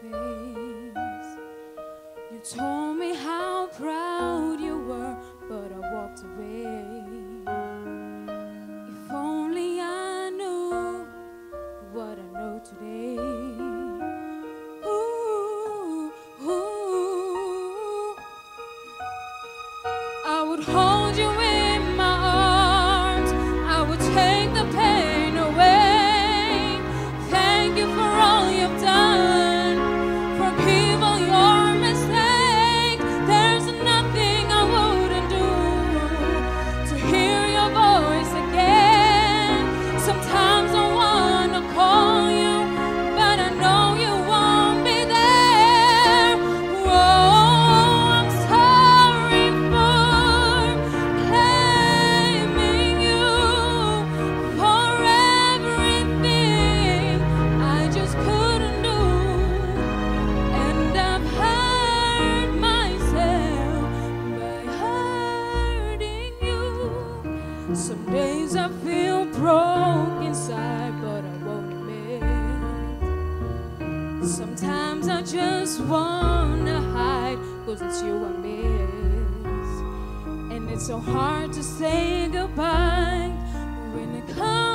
face. You told me how proud you were, but I walked away. If only I knew what I know today. Ooh, ooh. I would Some days I feel broke inside, but I won't admit. Sometimes I just wanna hide, cause it's you I miss. And it's so hard to say goodbye when it comes.